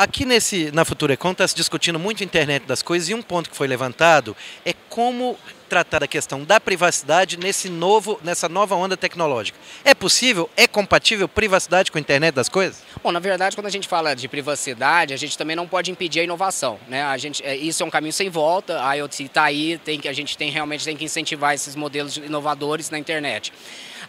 aqui nesse, na Futurecom está se discutindo muito a internet das coisas e um ponto que foi levantado é como tratar a questão da privacidade nesse novo, nessa nova onda tecnológica. É possível? É compatível privacidade com a internet das coisas? Bom, na verdade, quando a gente fala de privacidade, a gente também não pode impedir a inovação. Né? A gente, é, isso é um caminho sem volta, a IoT está aí, tem que, a gente tem realmente tem que incentivar esses modelos inovadores na internet.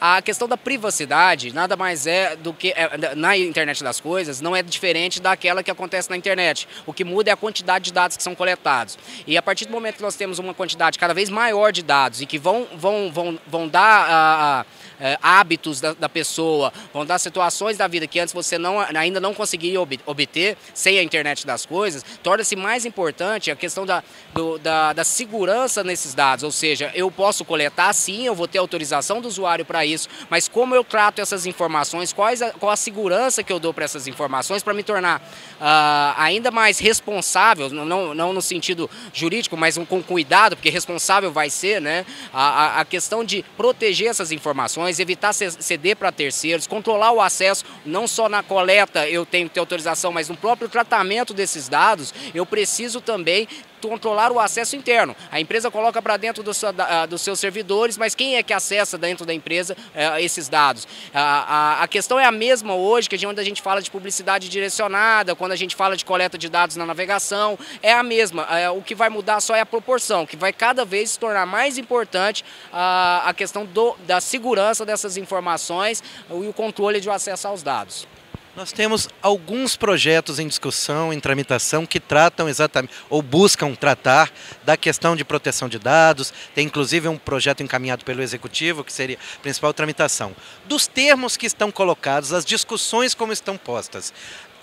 A questão da privacidade nada mais é do que é, na internet das coisas, não é diferente daquela que acontece na internet. O que muda é a quantidade de dados que são coletados. E a partir do momento que nós temos uma quantidade cada vez maior de dados e que vão, vão, vão, vão dar a, a é, hábitos da, da, pessoa, vão dar situações da vida que antes você não, ainda não conseguia obter sem a internet das coisas, torna-se mais importante a questão da, do, da, da, segurança nesses dados. Ou seja, eu posso coletar sim, eu vou ter autorização do usuário para isso, mas como eu trato essas informações, quais a, qual a segurança que eu dou para essas informações para me tornar uh, ainda mais responsável, não, não no sentido jurídico, mas com cuidado, porque responsável vai ser, né? A, a questão de proteger essas informações evitar ceder para terceiros, controlar o acesso, não só na coleta eu tenho que ter autorização, mas no próprio tratamento desses dados, eu preciso também controlar o acesso interno. A empresa coloca para dentro do seu, da, dos seus servidores, mas quem é que acessa dentro da empresa é, esses dados? A, a, a, questão é a mesma hoje, que quando a gente fala de publicidade direcionada, quando a gente fala de coleta de dados na navegação, é a mesma. É, o que vai mudar só é a proporção, que vai cada vez se tornar mais importante a, a questão do, da segurança dessas informações e o controle de acesso aos dados. Nós temos alguns projetos em discussão, em tramitação, que tratam exatamente, ou buscam tratar da questão de proteção de dados. Tem inclusive um projeto encaminhado pelo Executivo, que seria a principal tramitação. Dos termos que estão colocados, as discussões como estão postas,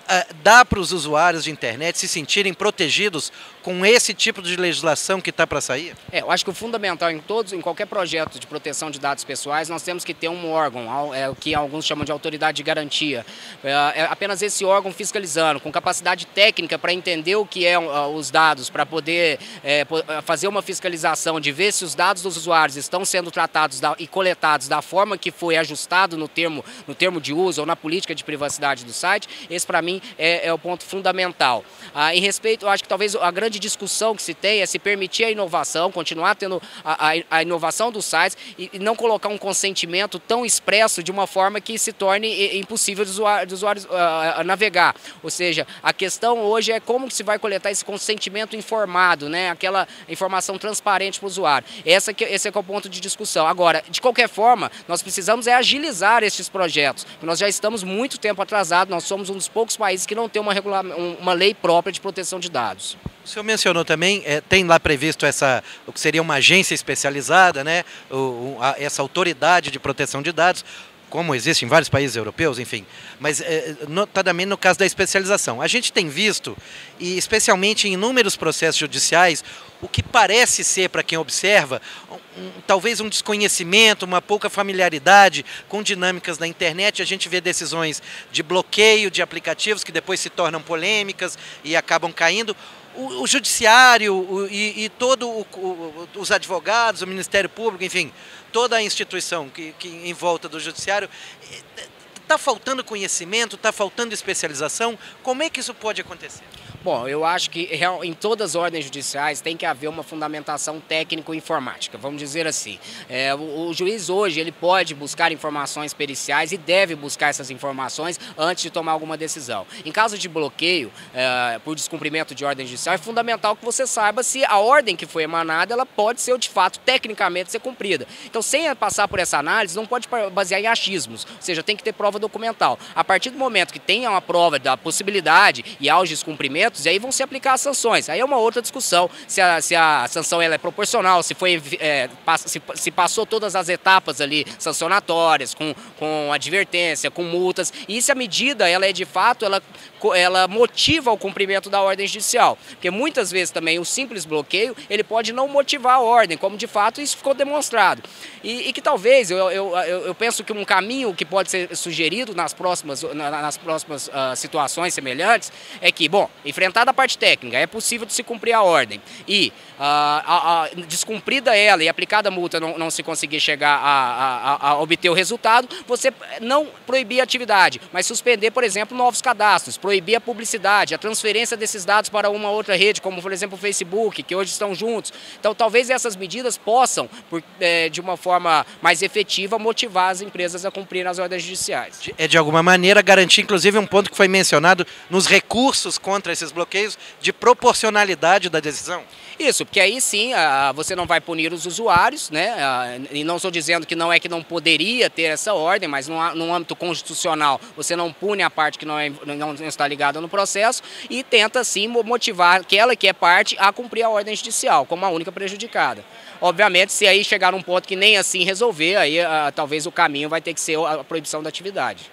ah, dá para os usuários de internet se sentirem protegidos com esse tipo de legislação que está para sair? É, eu acho que o fundamental em todos, em qualquer projeto de proteção de dados pessoais, nós temos que ter um órgão, é, o que alguns chamam de autoridade de garantia. É, é apenas esse órgão fiscalizando, com capacidade técnica para entender o que é uh, os dados, para poder é, fazer uma fiscalização de ver se os dados dos usuários estão sendo tratados da, e coletados da forma que foi ajustado no termo, no termo de uso ou na política de privacidade do site. Esse, para mim, é, é o ponto fundamental. Ah, em respeito, eu acho que talvez a grande discussão que se tem é se permitir a inovação, continuar tendo a, a, a inovação dos sites e, e, não colocar um consentimento tão expresso de uma forma que se torne impossível dos usuários, usuários uh, navegar. Ou seja, a questão hoje é como se vai coletar esse consentimento informado, né? aquela informação transparente para o usuário. Essa que, esse é, que é o ponto de discussão. Agora, de qualquer forma, nós precisamos é agilizar esses projetos. Nós já estamos muito tempo atrasados, nós somos um dos poucos países países que não tem uma, uma lei própria de proteção de dados. Senhor mencionou também, é, tem lá previsto essa, o que seria uma agência especializada, né, o, a, essa autoridade de proteção de dados como existe em vários países europeus, enfim, mas é, notadamente no caso da especialização. A gente tem visto, e especialmente em inúmeros processos judiciais, o que parece ser, para quem observa, um, talvez um desconhecimento, uma pouca familiaridade com dinâmicas da internet. A gente vê decisões de bloqueio de aplicativos que depois se tornam polêmicas e acabam caindo o, judiciário o, e, e todos os advogados, o Ministério Público, enfim, toda a instituição que, que em volta do judiciário está faltando conhecimento, está faltando especialização. Como é que isso pode acontecer? Bom, eu acho que em todas as ordens judiciais tem que haver uma fundamentação técnico-informática, vamos dizer assim. É, o, o, juiz hoje ele pode buscar informações periciais e deve buscar essas informações antes de tomar alguma decisão. Em caso de bloqueio é, por descumprimento de ordem judicial, é fundamental que você saiba se a ordem que foi emanada ela pode ser de fato tecnicamente ser cumprida. Então, sem passar por essa análise, não pode basear em achismos, ou seja, tem que ter prova documental. A partir do momento que tenha uma prova da possibilidade e aos descumprimentos e aí vão se aplicar as sanções. Aí é uma outra discussão, se a, se a sanção ela é proporcional, se, foi, é, se, se passou todas as etapas ali sancionatórias, com, com advertência, com multas, e se a medida ela é de fato, ela, ela motiva o cumprimento da ordem judicial. Porque muitas vezes também o simples bloqueio, ele pode não motivar a ordem, como de fato isso ficou demonstrado. E, e que talvez, eu, eu, eu, penso que um caminho que pode ser sugerido nas próximas, nas próximas uh, situações semelhantes, é que, bom, enfrentada a parte técnica, é possível de se cumprir a ordem e a, a, a, descumprida ela e aplicada a multa não, não se conseguir chegar a, a, obter o resultado, você não proibir a atividade, mas suspender, por exemplo, novos cadastros, proibir a publicidade, a transferência desses dados para uma outra rede, como por exemplo o Facebook, que hoje estão juntos. Então talvez essas medidas possam, por, é, de uma forma mais efetiva, motivar as empresas a cumprir as ordens judiciais. É de alguma maneira garantir, inclusive, um ponto que foi mencionado nos recursos contra esses bloqueios, de proporcionalidade da decisão? Isso, porque aí sim você não vai punir os usuários, né? E não estou dizendo que não é que não poderia ter essa ordem, mas no, no âmbito constitucional você não pune a parte que não, é, não está ligada no processo e tenta sim motivar aquela que é parte a cumprir a ordem judicial, como a única prejudicada. Obviamente, se aí chegar um ponto que nem assim resolver, aí talvez o caminho vai ter que ser a proibição da atividade.